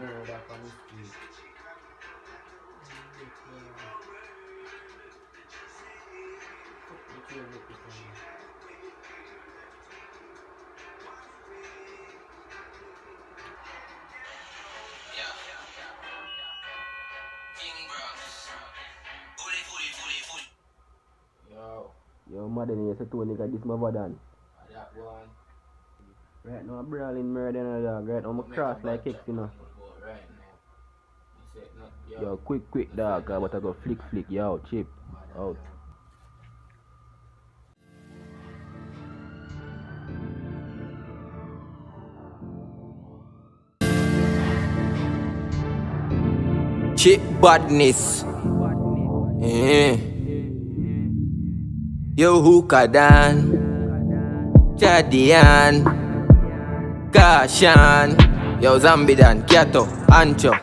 murder from the street. Fuck the train look at me. Yo, Yo, madden, you say two nigga this my done. that one. Right now, I'm brawling murder and a dog. Right now, I'm cross like X, you know. But right now, you said not, yo, Yo, quick, quick, dog. But I to go flick, flick. Yo, chip. Out. Chip badness. Eh. Yo hookah dan. Jadian. Kashan. Yo Zambidan. Kiato. Ancho.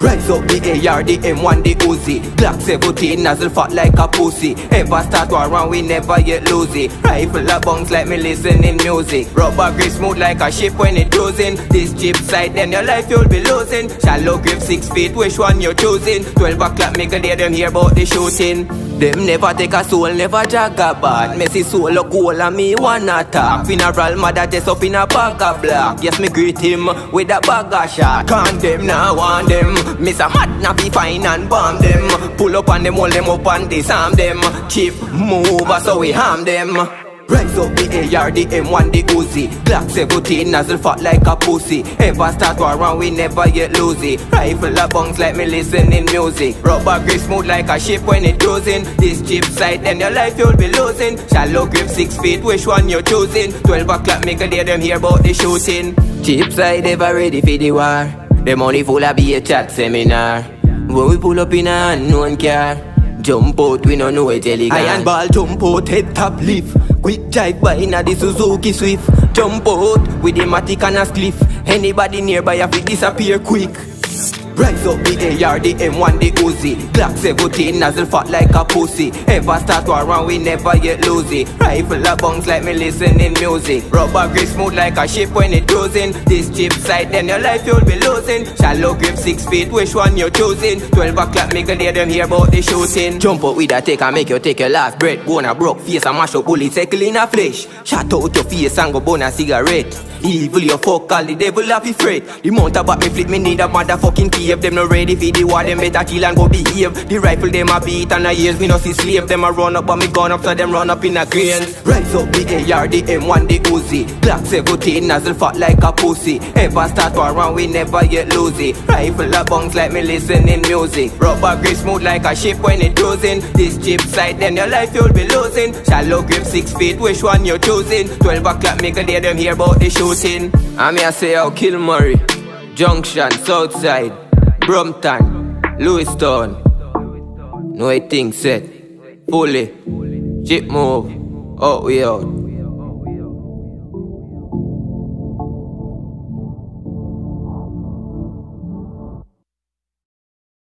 Rise up the AR, the M1, the Uzi. Glock 17, nozzle fat like a pussy. Ever start war and we never yet lose it. Rifle a bounce like me listening music. Rubber grip smooth like a ship when it cruising. This chip side, then your life you'll be losing. Shallow grip 6 feet, which one you choosing? 12 o'clock, make a day them hear about the shooting Them never take a soul, never jag a bad Messy soul a cool and me wanna talk. Funeral mother dress up in a bag of black. Yes, me greet him with a bag of shot. Condemn, now want them. Miss a mad na be fine and bomb them. Pull up on them, hold them up and disarm them. Chip move, so we harm them Rise up the AR, the M1, the Uzi. Glock 17, nozzle fat like a pussy. Ever start war and we never yet lose it. Rifle a bounce like me listening music. Rubber grip smooth like a ship when it cruising. This chip side, then your life you'll be losing. Shallow grip 6 feet, which one you choosing? 12 o'clock, make a day them hear about the shooting. Chip side ever ready for the war. The money full of be a chat seminar. When we pull up in a unknown car Jump out, we no know it illegal Iron ball jump out, head top lift Quick drive by in a the Suzuki Swift. Jump out with the matic and a spliff. Anybody nearby have to disappear quick Rise up the AR, the M1, the Uzi. Glock 17, nozzle fat like a pussy. Ever start war and we never yet lose it. Rifle a bounce like me listening music. Rubber grip smooth like a ship when it cruising. This chip side, then your life you'll be losing. Shallow grip 6 feet, which one you choosing? 12 o'clock, make a day them hear about the shooting. Jump out with a take and make you take your last breath. Bone a broke face and mash up bullet circle in a flesh. Shot out your face and go burn a cigarette Evil you fuck all the devil have be afraid? The mount about me flip me need a motherfucking cave. Them no ready for the war them better kill and go behave. The rifle them a beat and a years me no see slave. Them a run up on me gun up so them run up in a grains Rise up the AR the M1 the Uzi. Glock 17 nozzle fat like a pussy. Ever start war and we never yet lose it Rifle a bounce like me listening music. Rubber grip smooth like a ship when it cruising. This chip side then your life you'll be losing. Shallow grip 6 feet which one you choosing? 12 o'clock make a day them hear about the I'm here say oh, I'll kill Murray Junction, Southside, Brompton, Lewiston. No think set. Fully. Chip move. Out we out.